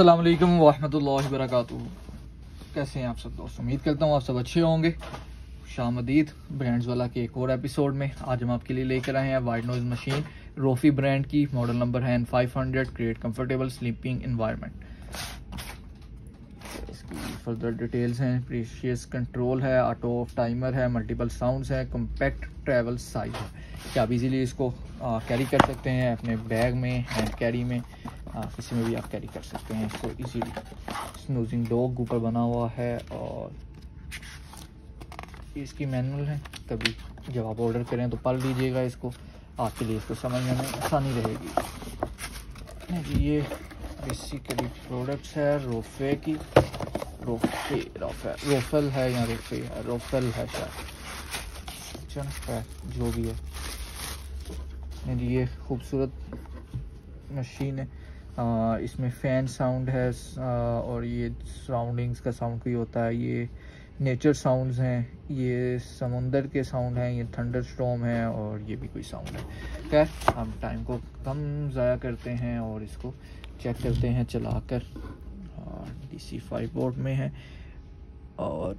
अल्लाम वरहमल वरक कैसे हैं आप सब दोस्त? उम्मीद करता हूँ आप सब अच्छे होंगे। शामदीद ब्रांड्स वाला के एक और एपिसोड में आज हम आपके लिए लेकर आए हैं white noise machine Rofi brand की मॉडल नंबर है N five hundred create comfortable sleeping environment इसकी फर्दर डिटेल्स हैं प्रीशियस कंट्रोल है ऑटो ऑफ़ टाइमर है मल्टीपल साउंड्स है कम्पैक्ट ट्रैवल साइज़ है। कि आप इजीली इसको कैरी कर सकते हैं अपने बैग में हैंड कैरी में? आ, किसी में भी आप कैरी कर सकते हैं। इसको इजीली स्नूजिंग डॉग ऊपर बना हुआ है और इसकी मैनुअल है। कभी जब आप ऑर्डर करें तो पढ़ लीजिएगा इसको। आपके लिए इसको समझने में आसानी रहेगी। ये बेसिकली प्रोडक्ट्स है रोफे की। रोफे रोफे रोफल है या रोफे है रोफल है शायद। है जो भी है। ये खूबसूरत मशीन है। इसमें फ़ैन साउंड है और ये सराउंडिंग्स का साउंड भी होता है, ये नेचर साउंड्स हैं, ये समुंदर के साउंड हैं, ये थंडर स्टॉम है, और ये भी कोई साउंड है। खैर, हम टाइम को कम ज़ाया करते हैं और इसको चेक करते हैं चलाकर। डी सी फाइव बोर्ड में है, और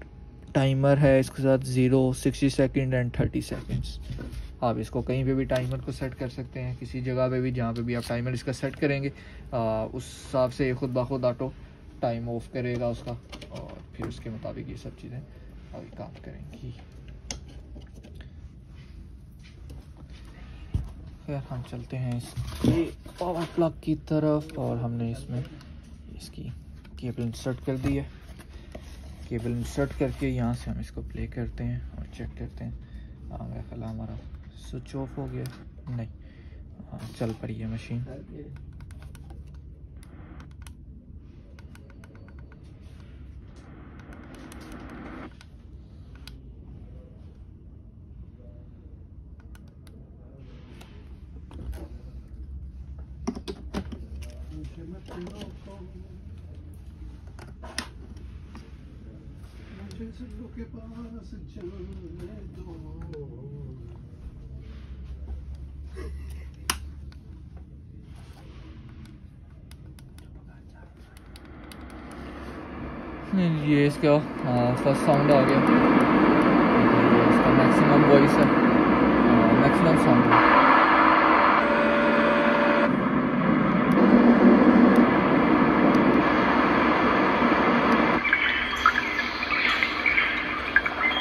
टाइमर है इसके साथ zero sixty second and thirty seconds आप इसको कहीं पे भी टाइमर को सेट कर सकते हैं किसी जगह पे भी जहाँ पे भी आप टाइमर इसका सेट करेंगे आ, उस हिसाब से खुद ब खुद ऑटो टाइम ऑफ़ करेगा उसका और फिर उसके मुताबिक ये सब चीज़ें अभी काम करेंगी। खैर हम चलते हैं इसके पावर प्लग की तरफ़ और हमने इसमें इसकी केबल इंसर्ट कर दी है। केबल इंसर्ट करके यहाँ से हम इसको प्ले करते हैं और चेक करते हैं। हमारा। स्विच ऑफ़ हो गया। नहीं। हाँ चल पड़ी है मशीन। के पास चलने दो। ये इसका फ़र्स्ट साउंड आ गया। इसका मैक्सिमम वॉइस है। मैक्सिमम साउंड है।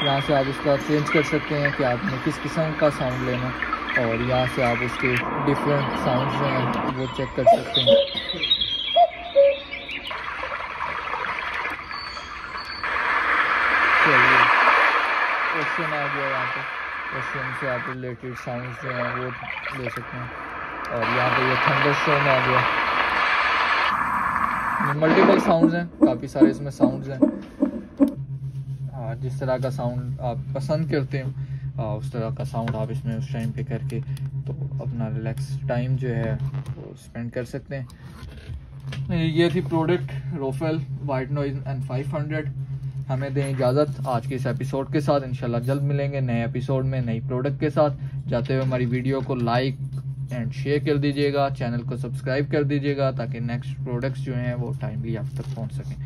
यहाँ से आप इसका चेंज कर सकते हैं कि आपने किस किस्म का साउंड लेना और यहाँ से आप उसके डिफरेंट साउंड जो हैं वो चेक कर सकते हैं। क्वेश्चन आ गया यहाँ पे। क्वेश्चन से आप रिलेटेड साउंड जो हैं वो ले सकते हैं। और यहाँ पे ये थंडर स्टोन आ गया। मल्टीपल साउंड्स हैं, काफ़ी सारे इसमें साउंड्स हैं। जिस तरह का साउंड आप पसंद करते हो उस तरह का साउंड आप इसमें उस टाइम पे करके तो अपना रिलैक्स टाइम जो है वो स्पेंड कर सकते हैं। ये थी प्रोडक्ट रोफेल वाइट नॉइज़ एंड 500 हमें दें इजाज़त। आज के इस एपिसोड के साथ इंशाल्लाह जल्द मिलेंगे नए एपिसोड में नई प्रोडक्ट के साथ। जाते हुए हमारी वीडियो को लाइक एंड शेयर कर दीजिएगा। चैनल को सब्सक्राइब कर दीजिएगा ताकि नेक्स्ट प्रोडक्ट्स जो हैं वो टाइमली आप तक पहुँच सकें।